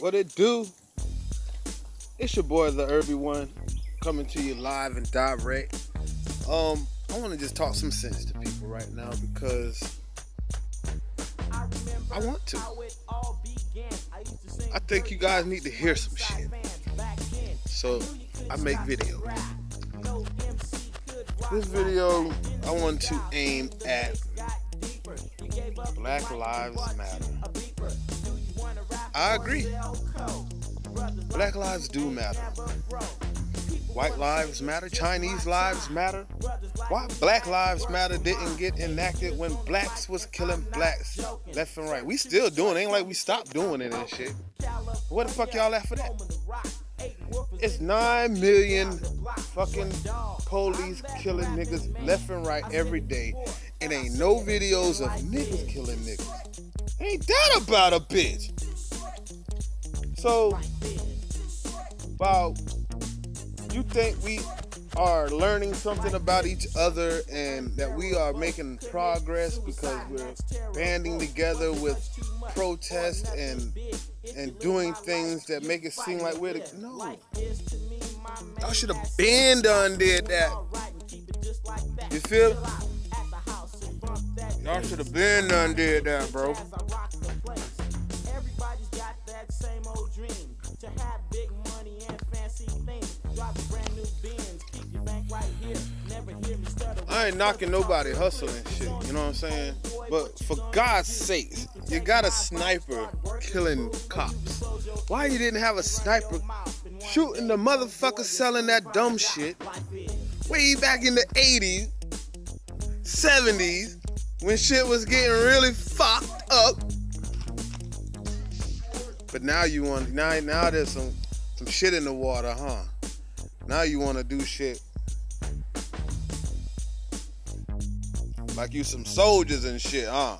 What it do? It's your boy, the Irby One, coming to you live and direct. Um, I want to just talk some sense to people right now because I want to. I think you guys need to hear some shit. So I make video. This video I want to aim at Black Lives Matter. I agree. Black lives do matter. White lives matter. Chinese lives matter. Why Black Lives Matter didn't get enacted when blacks was killing blacks left and right? We still doing it. Ain't like we stopped doing it and shit. What the fuck y'all at for that? It's 9 million fucking police killing niggas left and right every day. And ain't no videos of niggas killing niggas. Ain't that about a bitch? So, while you think we are learning something about each other and that we are making progress because we're banding together with protest and and doing things that make it seem like we're the no. Y'all should have been done did that. You feel? Y'all should have been done did that, bro. Ain't knocking nobody hustling shit, you know what I'm saying? But for God's sakes, you got a sniper killing cops. Why you didn't have a sniper shooting the motherfucker selling that dumb shit way back in the 80s, 70s, when shit was getting really fucked up? But now you want now now there's some some shit in the water, huh? Now you want to do shit like you some soldiers and shit, huh?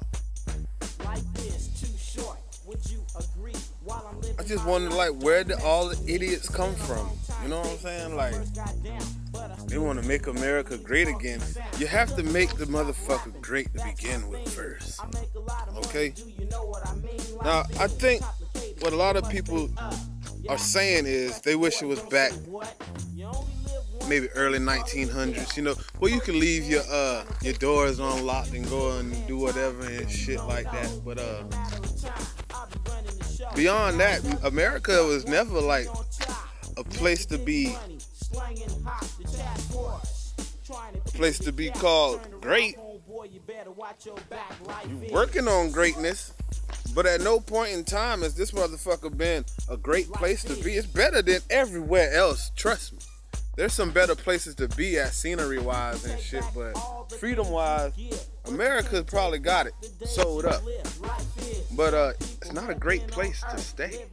I just wonder, like, where did all the idiots come from? You know what I'm saying? Like, they want to make America great again. You have to make the motherfucker great to begin with first. Okay? Now, I think what a lot of people are saying is they wish it was back maybe early 1900s you know where you can leave your uh your doors unlocked and go and do whatever and shit like that. But uh beyond that america was never like a place to be a place to be called great. You working on greatness but at no point in time has this motherfucker been a great place to be. It's better than everywhere else. Trust me. There's some better places to be at scenery wise and shit, but freedom wise, America probably got it sold up. But uh, it's not a great place to stay.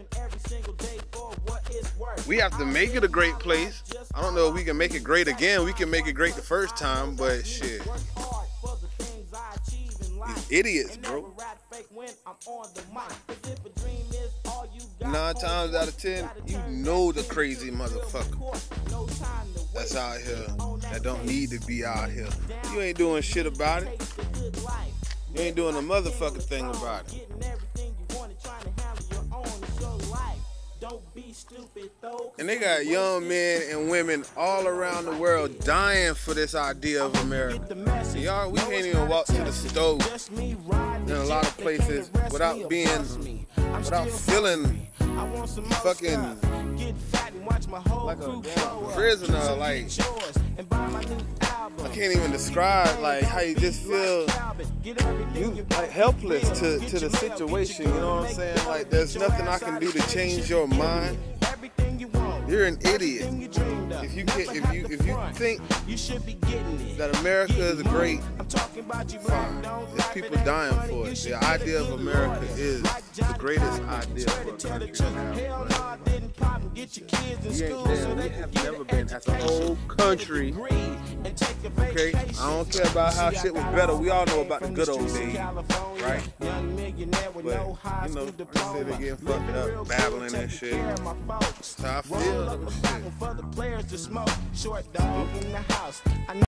We have to make it a great place. I don't know if we can make it great again. We can make it great the first time, but shit. These idiots, bro. Nine times out of ten, you know the crazy motherfucker. that's out here. that don't need to be out here. You ain't doing shit about it. You ain't doing a motherfucking thing about it. And they got young men and women all around the world dying for this idea of America. Y'all, we can't even walk to the stove in a lot of places without being, without feeling fucking like a prisoner. Like I can't even describe like how you just feel you like helpless to to the situation. You know what I'm saying? Like there's nothing I can do to change your mind. You're an idiot. If you get, if you if you think that America is great, fine. There's people dying for it. The idea of America is the greatest idea for a country to have. We ain't there. We have never been as a whole country. Okay, I don't care about how shit was better. We all know about the good old days, right? But you know, I said they getting fucked up, babbling and shit. That's how I feel. Shit.